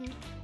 Hmm.